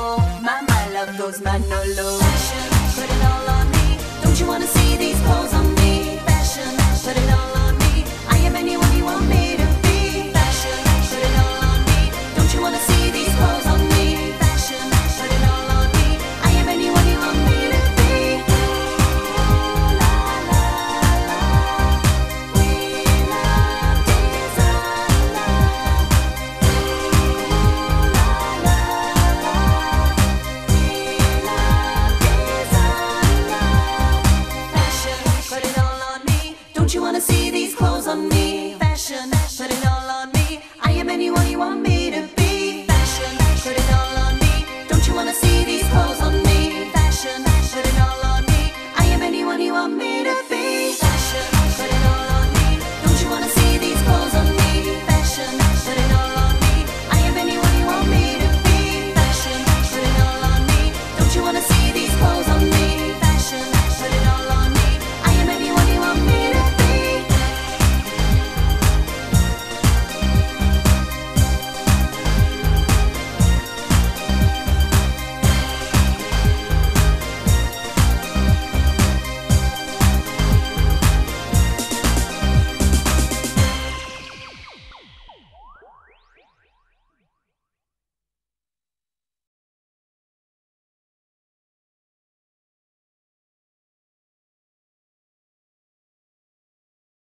oh, my, my love goes Manolo. Put it all on me. Don't you wanna see these? see these clothes on me. Fashion, put it all on me. I am anyone you want me.